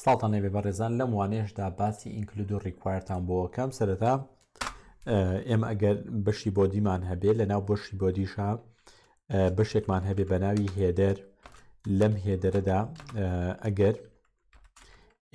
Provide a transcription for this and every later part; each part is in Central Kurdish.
سڵاوتان لێبێ بەڕێزان لەم وانەیەشدا باسی ئینکلود و ڕیکوایرتان بۆ ئەکەم سەرەتا ئێمە ئەگەر بەشی بۆدیمان هەبێ لە ناو بەشی بۆدیشە بەشێکمان هەبێ بە ناوی هێدەر لەم هێدەرەدا ئەگەر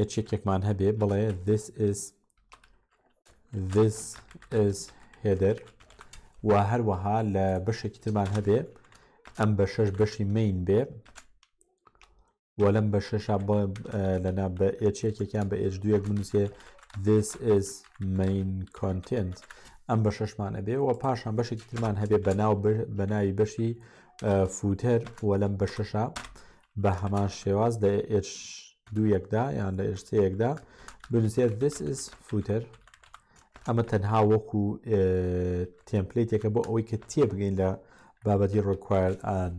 یەکێکێکمان هەبێ بڵێ this is this is header و هەروەها لە بەشێکی ترمان هەبێ ئەم بەشەش بەشی مین بێ وە لەم بەشەشا بڵێم لەنا بە ئێچ یەکێکیان بە ئێچ دوێک بنووسێ this is main content ئەم بەشەشمان ئەبێ و پاشان بەشێکی ترمان هەبێ بەناو بەناوی بەشی فوتەر وە لەم بەشەشا بە هەمان شێواز لە ئێچ دوویەکدا یان لە ئێشتەیەکدا بنووسێ this is footer ئەمە تەنها وەکو تێمپلیتێکە بۆ ئەوەی کە تێبگەین لە بابەتی ڕکوارد ئاند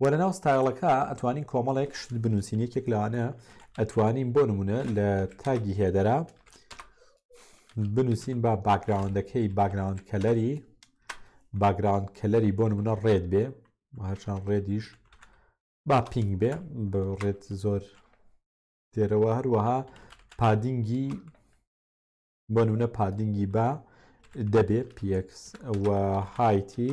وە لەناو ستایڵەکە ئەتوانین کۆمەڵێک شت بنووسین یەکێک لەوانە ئەتوانین بۆ نمونە لە تاگی هێدەرا بنووسین با باگراوندەکەی باگراوند کەلەری باگراوند کەلەری بۆ نمونە ڕێد بێ هەرچان ڕێدیش با پینگ بێ بە ڕێت زۆر دێرەوە هەروەها پادینگی بۆ نمونە پادینگی با دەبێ پێکس ئەوە هایتی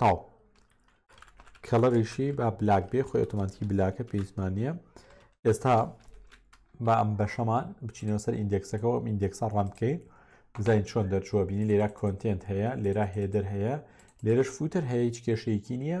تاو کەڵەریشی با بلاک بێ خۆی ئۆتۆماتیکی بلاکە پێیسمان نییە ئێستا با ئەم بەشەمان بچینەوە سەر ئیندێکسەکەەوە ئەم ئیندێکسە ڕەم بکەین بزانین چۆن دەرچووە بینی لێرا کۆنتێنت هەیە لێرا هێدر هەیە لێرەش فوتەر هەیە هیچ کێشەیەکی نییە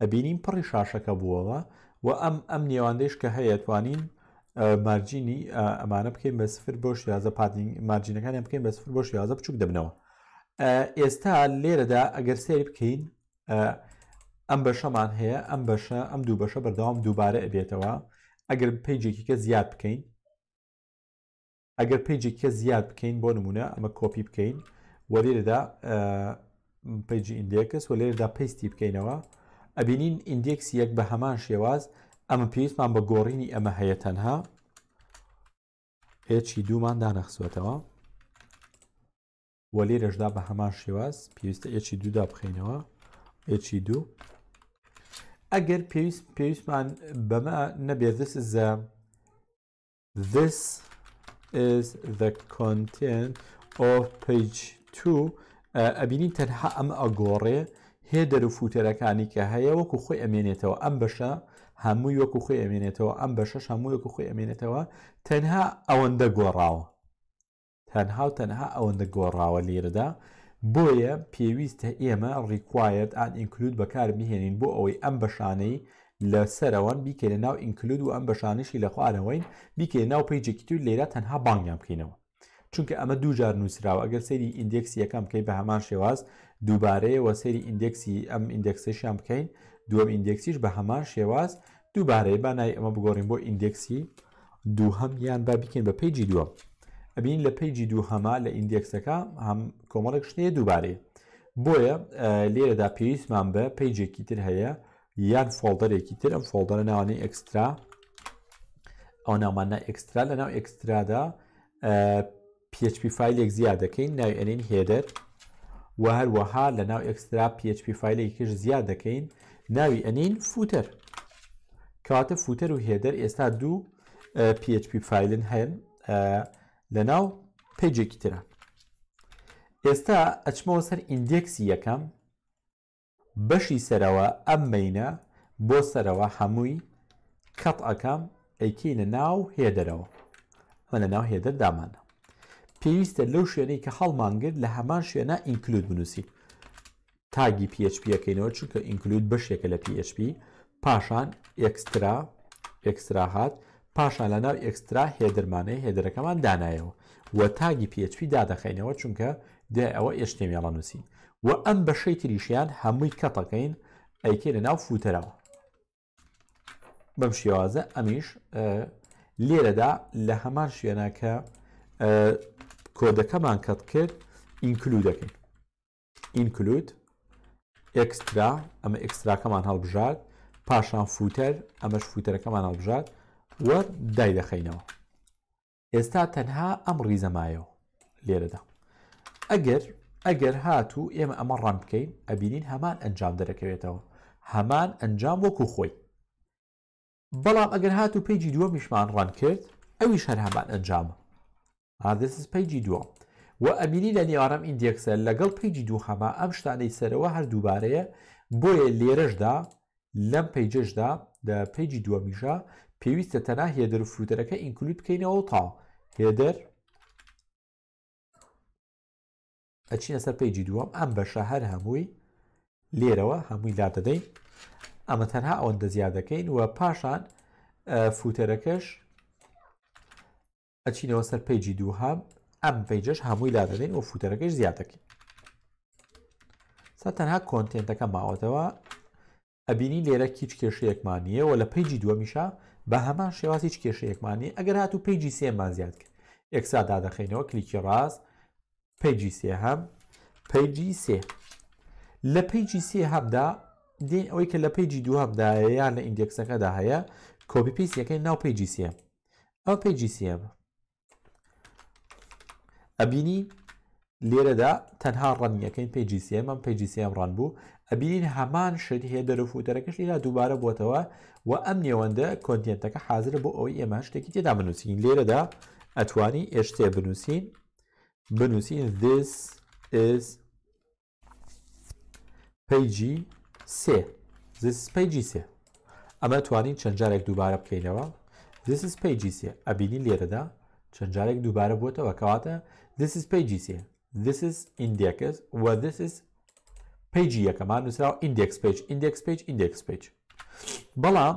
ئەبینین پڕی شاشەکە بووەوە و ئەم ئەم نێواندەیش کە هەیە توانین مارجینی ئەمانە بکەین بە سفر بۆ شیازە پادینگ مارجینەکانیان بکەین بە سفر بۆ شیازە بچوک دەبنەوە ئێستا لێرەدا ئەگەر سێری بکەین ئەم بەشەمان هەیە ئەم بەشە ئەم دوو بەشە بەردەوام دووبارە ئەبێتەوە ئەگەر پیجێکیکە زیاد بکەین ئەگەر پەیجێکی کەس زیاد بکەین بۆ نمونە ئەمە کۆپی بکەین و لێرەدا پەیجی ئیندێکس و لێرەدا پەیستی بکەینەوە ئەبینین ئیندێکس یەک بە هەمان شێواز ئەمە پێویستمان بە گۆڕینی ئەمە هەیە تەنها هێچی دوومان دانەخسوەتەوە و لێرەشدا بە هەمان شێواز پێویستە ئێچی دوودا بخینەوە ئێچی دوو ئەگەر پێویست پێویستمان بەمە نەبێت زە This is the content of page 2 ئەبینین تەنها ئەم ئەگۆڕێ هێدەر و فوتەرەکانی کە هەیە وەکو خۆی ئەمێنێتەوە ئەم بەشە هەمووی وەکو خۆی ئەمێنێتەوە ئەم بەشەش هەموو وەکو خۆی ئەمێنێتەوە تەنها ئەوەندە گۆڕاوە تەنها و تەنها ئەوەندە گۆڕاوە لێرەدا، بۆیە پێویستە ئێمە Required and Include بەکاربهێنین بۆ ئەوەی ئەم بەشانەی لە سەرەوەن بیکەینە ناو Include و ئەم بەشانەشی لە خوارەوەین بیکەینە ناو پەیجێکی تر لێرە تەنها بانگیان بکەینەوە چونکە ئەمە دوو جار نووسراوە ئەگەر سەیری ئیندێکسی یەکەم بکەی بە هەمان شێواز دووبارەیەوە سەیری ئیندێکسی ئەم ئیندێکسیشیان بکەین دووەم ئیندێکسیش بە هەمان شێواز دووبارەیە با ناوی ئەمە بگۆڕین بۆ ئیندێکسی دووهەم یان با بیکەین بە پەیجی دووەم ئەبین لە پەیجی دوو هەما لە ئیندێکسەکە هەم کۆمەڵێک شتەیە دووبارەیە بۆیە لێرەدا پێویستمان بە پەیجێکی تر هەیە یان فۆڵدەرێکی تر ئەم فۆڵدەرە ناوانەی ئەکسترا ئەو ناوماننا ئەکسترا لە ناو ئەکسترادا php فیلێک زیاد دەکەین ناوی ئەنین هێدەر و هەروەها لە ناو ئەکسترا php فیلێکیش زیاد دەکەین ناوی ئەنین فوتەر کاتە فوتەر و هێدەر ئێستا دوو php فیلن هەن لە ناو پێجێکی ترە ئێستا ئەچمەوە سەر ئیندێکسی یەکەم بەشی سەرەوە ئەم مەینە بۆ سەرەوە هەمووی کەت ئەکەم ئەیکەینە ناو هێدەرەوە ئەمە لە ناو هێدەر دامانە پێویستە لەو شوێنەی کە هەڵمانگرت لە هەمان شوێنە ئینکلود بنووسین تاگی PHPەکەینەوە چونکە ئینکلود بەشێکە لە PHP پاشان ئێکسترا ئێکسترا هات پاشان لە ناو ئێکسترا هێدرمانەیە هێدرەکەمان دانایەوە و تاگی پێچوی دادەخینەوە چونکە دای ئەوە ئێشتێمیێڵە نووسین و ئەم بەشەی تریشیان هەمووی کەتەکەین ئەیکەی لە ناو فوتەرەوە بەم شێوازە ئەمیش لێرەدا لە هەمان شوێنە کە کۆدەکەمان کەت کرد ئینکلو دەکەین ئینکلود ئێکسترا ئەمە ئێکستراکەمان هەڵبژارد پاشان فوتەر ئەمەش فوتەرەکەمان هەڵبژارد و دای دەخینەوە ئێستا تەنها ئەم ڕیزەمایەوە لێرەدا ئەگەر ئەگەر هاتوو ئێمە ئەمە ڕەن بکەین ئەبینین هەمان ئەنجام دەرەکەوێتەوە هەمان ئەنجام وەکو خۆی بەڵام ئەگەر هاتو پەیجی دووەمیشمان ڕەن کرد ئەویش هەر هەمان ئەنجامە ئاردسس پەیجی دووە و ئەبینی لە نێوارەم ئیندێکسە لەگەڵ پەیجی دوو هەما ئەم شتانەی سەرەوە هەر دووبارەیە بۆیە لێرەشدا لەم پەیجەشدا لە پەیجی دووەمیشە پێویستە تەنا هێدەر و فوتەرەکە ئینکلود بکەینەوە تا هێدەر ئەچینە سەر پەیجی دووەم ئەم بەشە هەر هەمووی لێرەوە هەمووی لا دەدەین ئەمە تەنها ئەوەندە زیاد دەکەین و پاشان فوتەرەکەش ئەچینەوە سەر پەیجی دوو هەم ئەم پەیجش هەمووی لا دەدەین و فوتەرەکەش زیاد دەکەین سا تەنها کۆنتێنتەکە ماوەتەوە ئەبینی لێرە کیچ کێشەیەکمان نییە و لە پەیجی دووەمیشا بە هەمان شێواز هیچ کێشەیەکمان نیە ئەگەر هاتوو پەیجی سێمان زیاد کرد ئێکسا دادەخەینەوە کلیکی ڕاست پەیجی سێ هەم پەیجی سێ لە پەیجی سێ هەمدا دین ئەوەی کە لە پەیجی دووهمدایە یان لە ئیندێکسەکەدا هەیە کۆپی پیسیەکەی ناو پەیجی سێم ئەو پەیجی سێمە ئەبینی لێرەدا تەنها ڕەنیەکەین پێ جیسیەمەم پێ جیسیەم ڕەن بوو ئەبینین هەمان شت هەیە دەرەفوتەرەکەش لێرا دووبارە بووتەوە و ئەم نێوەندە کۆنتێنتەکە حاضرە بۆ ئەوەی ئێمە شتێکی تێدا بنووسین لێرەدا ئەتوانی ئێشتێ بنووسین بنووسین this is پەیجی سێ this is پەیجی سێ ئەمە توانین چەند جارێک دووبارە بکەینەوە this is پەیجی سێ ئەبینی لێرەدا چەند جارێک دووبارە بووتەوە کەواتە this is پەیجی سێ this is index و this is پەیجی یەکەمان نووسراوە index page index page index page بەڵام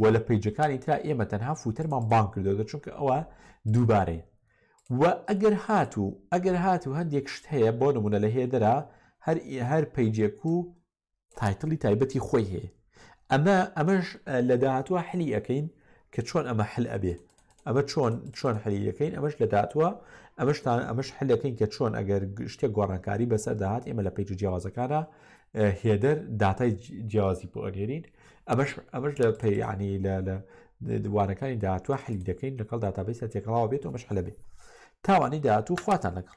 و لە پەیجەکانی ترا ئێمە تەنها فوتەرمان بانگ کردۆتە چونکە ئەوە دووبارەیە و ئەگەر هات و ئەگەر هات و هەندێک شت هەیە بۆ نمونە لە هێدرا هەر هەر پەیجێک و تایتڵی تایبەتی خۆی هەیە ئەمە ئەمەش لە داهاتوە حلی ئەەکەین کە چۆن ئەمە حل ئەبێ ئەمە چۆن چۆن حەلی دەکەین ئەمەش لە داتوە ئەمەشتان ئەمەش حل دەکەین کە چۆن ئەگەر شتێک گۆڕانکاری بەسەر داهات ئێمە لە پێیج جیاوازەکانە هێدەر داتای جیاوازی بۆ ئەنێرین ئەمەش ئەمەش لە پەیانی لە لە دووارەکانی داهاتوە حلی دەکەین لەگەڵ داتابیسە تێکەڵاوە بێت ئەمەش حلە بێت تاوانی داهاتوو خواتان لەگەڵ